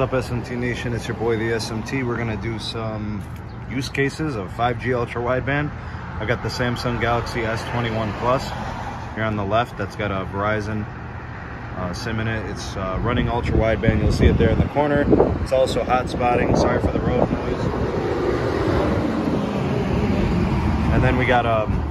What's up SMT Nation? It's your boy the SMT. We're gonna do some use cases of 5G ultra wideband. I've got the Samsung Galaxy S21 Plus here on the left. That's got a Verizon uh, SIM in it. It's uh, running ultra wideband. You'll see it there in the corner. It's also hot spotting. Sorry for the road noise. And then we got um,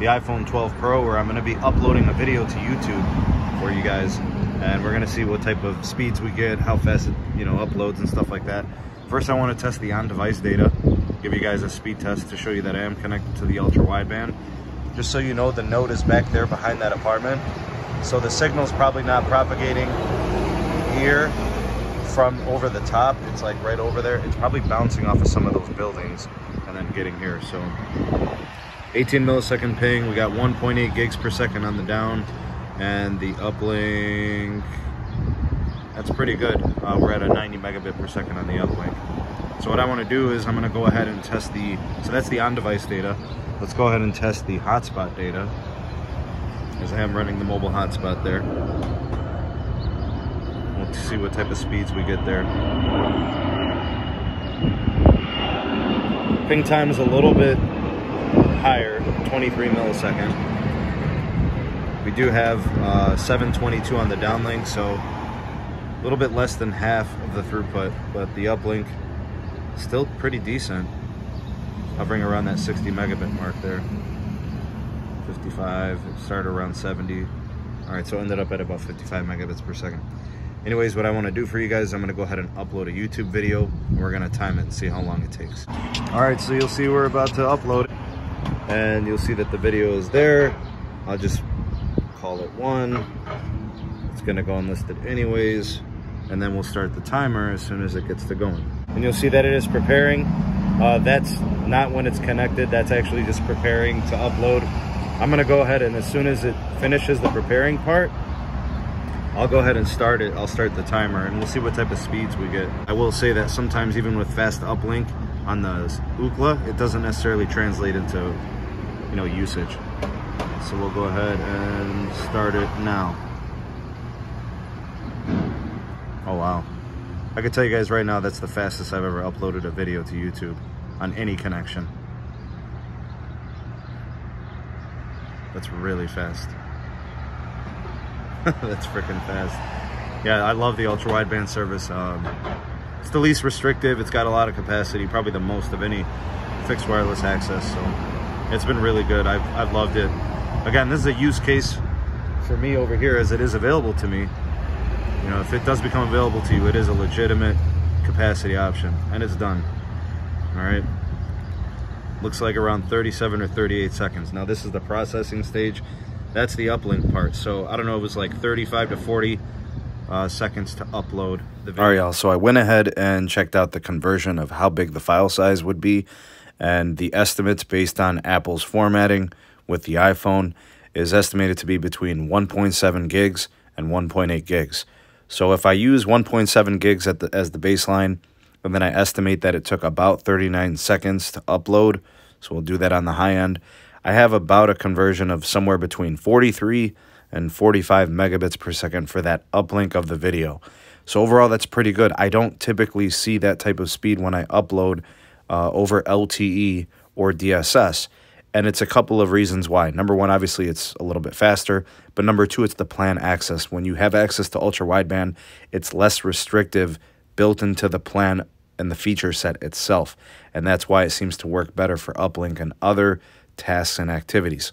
the iPhone 12 Pro where I'm gonna be uploading a video to YouTube for you guys and we're gonna see what type of speeds we get, how fast it you know uploads and stuff like that. First, I want to test the on-device data, give you guys a speed test to show you that I am connected to the ultra wideband. Just so you know, the node is back there behind that apartment, so the signal's probably not propagating here from over the top. It's like right over there. It's probably bouncing off of some of those buildings and then getting here. So 18 millisecond ping. We got 1.8 gigs per second on the down and the uplink that's pretty good. Uh, we're at a 90 megabit per second on the uplink. So what I want to do is I'm going to go ahead and test the so that's the on-device data. Let's go ahead and test the hotspot data because I am running the mobile hotspot there. We'll see what type of speeds we get there. Ping time is a little bit higher 23 millisecond we do have uh, 722 on the downlink, so a little bit less than half of the throughput, but the uplink still pretty decent. Hovering around that 60 megabit mark there. 55, it started around 70. All right, so ended up at about 55 megabits per second. Anyways, what I want to do for you guys, I'm going to go ahead and upload a YouTube video. And we're going to time it and see how long it takes. All right, so you'll see we're about to upload it. And you'll see that the video is there. I'll just call it one. It's gonna go unlisted anyways. And then we'll start the timer as soon as it gets to going. And you'll see that it is preparing. Uh, that's not when it's connected. That's actually just preparing to upload. I'm gonna go ahead and as soon as it finishes the preparing part, I'll go ahead and start it. I'll start the timer and we'll see what type of speeds we get. I will say that sometimes even with fast uplink on the Ookla, it doesn't necessarily translate into, you know, usage. So we'll go ahead and start it now. Oh wow. I can tell you guys right now that's the fastest I've ever uploaded a video to YouTube on any connection. That's really fast. that's freaking fast. Yeah, I love the ultra wideband service. Um, it's the least restrictive. It's got a lot of capacity, probably the most of any fixed wireless access. So it's been really good. I've, I've loved it again, this is a use case for me over here as it is available to me. You know, if it does become available to you, it is a legitimate capacity option and it's done. All right. Looks like around 37 or 38 seconds. Now this is the processing stage. That's the uplink part. So I don't know, it was like 35 to 40 uh, seconds to upload the video. All right. So I went ahead and checked out the conversion of how big the file size would be and the estimates based on Apple's formatting with the iPhone is estimated to be between 1.7 gigs and 1.8 gigs. So if I use 1.7 gigs the, as the baseline, and then I estimate that it took about 39 seconds to upload, so we'll do that on the high end, I have about a conversion of somewhere between 43 and 45 megabits per second for that uplink of the video. So overall, that's pretty good. I don't typically see that type of speed when I upload uh, over LTE or DSS. And it's a couple of reasons why. Number one, obviously, it's a little bit faster. But number two, it's the plan access. When you have access to ultra wideband, it's less restrictive built into the plan and the feature set itself. And that's why it seems to work better for uplink and other tasks and activities.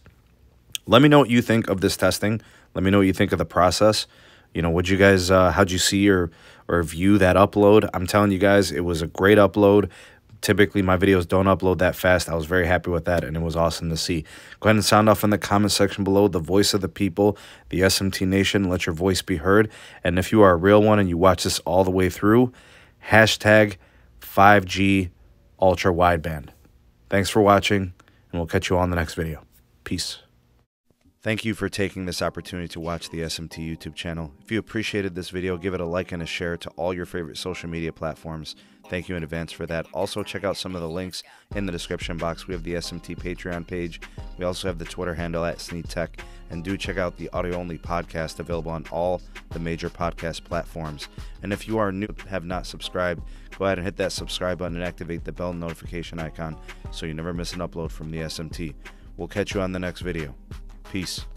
Let me know what you think of this testing. Let me know what you think of the process. You know, would you guys, uh, how'd you see or, or view that upload? I'm telling you guys, it was a great upload typically my videos don't upload that fast. I was very happy with that, and it was awesome to see. Go ahead and sound off in the comment section below the voice of the people, the SMT Nation. Let your voice be heard. And if you are a real one and you watch this all the way through, hashtag 5G ultra wideband. Thanks for watching, and we'll catch you all in the next video. Peace. Thank you for taking this opportunity to watch the SMT YouTube channel. If you appreciated this video, give it a like and a share to all your favorite social media platforms. Thank you in advance for that. Also, check out some of the links in the description box. We have the SMT Patreon page. We also have the Twitter handle at SneedTech. And do check out the audio only podcast available on all the major podcast platforms. And if you are new, have not subscribed, go ahead and hit that subscribe button and activate the bell notification icon so you never miss an upload from the SMT. We'll catch you on the next video. Peace.